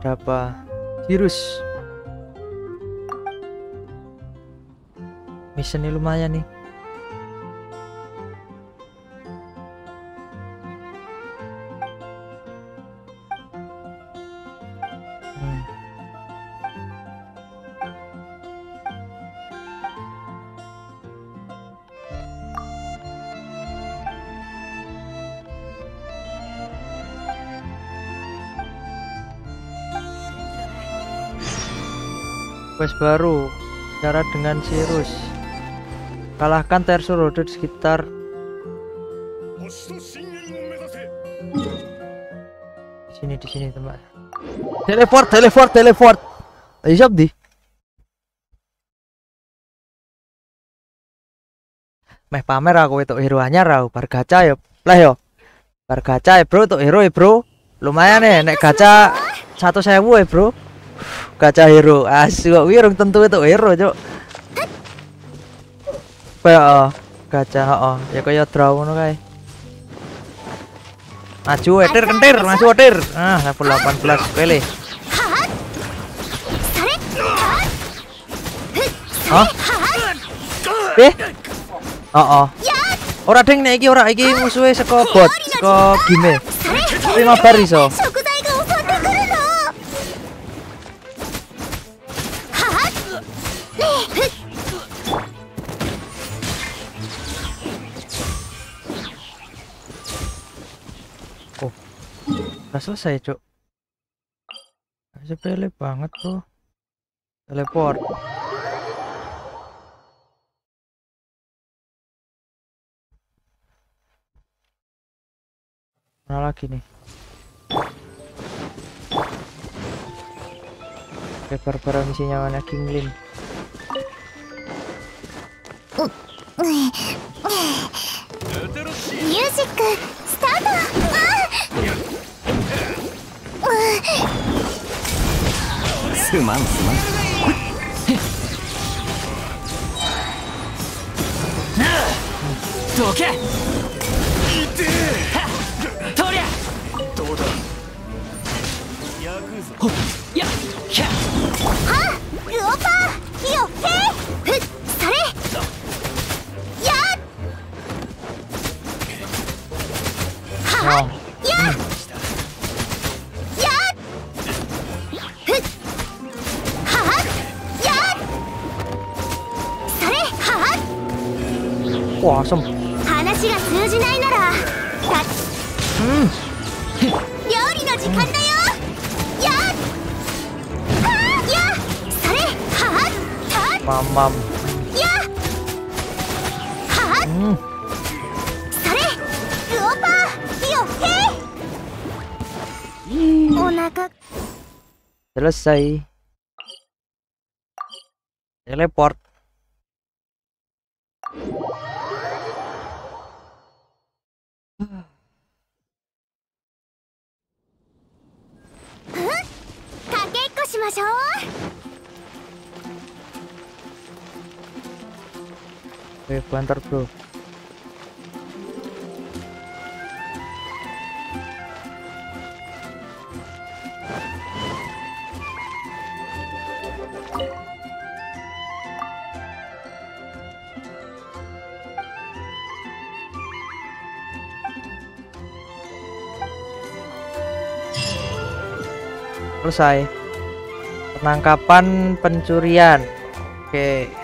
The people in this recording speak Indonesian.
Ada apa? Virus. Ini lumayan nih. quest baru cara dengan Sirus kalahkan Tersurodot sekitar. Di sini di sini tempat teleport teleport teleport. Ayo siap di. Meh pamer aku itu hero anyar aku. Bar gacha ya. Lah yo. Bar gacha ya bro. Untuk hero ya bro. Lumayan ya. Nek gacha satu sewu ya bro kaca hero ah, asu kok wirung tentu itu hero cok kaya oh kaca oh, oh ya kaya draw ngono kae maju eh, etir kentir maju oh, etir ah level 18 pilih Hah? Eh? Oh oh. Orang ding nih, orang lagi musuhnya musuhe saka bot, lima game. 5 oh. Oh, udah selesai, Cuk. Masih banget tuh. Teleport. Mana lagi nih? Oke, barang misinya mana Kimlin? ミュージックスタート。すまんすまん。どけとりゃどうだやっひゃあウオパーよっやっ。やっ。ふっ。はっ。やっ。それはっ。wah, asem. 話が通じないならた Hmm. 料理の時間だよやっ。はっ。やそれはっ。た Mamam. やっ。はっ。Hmm. そ Selesai. Teleport. Oke, eh, bantar bro. Selesai. Penangkapan pencurian. Oke.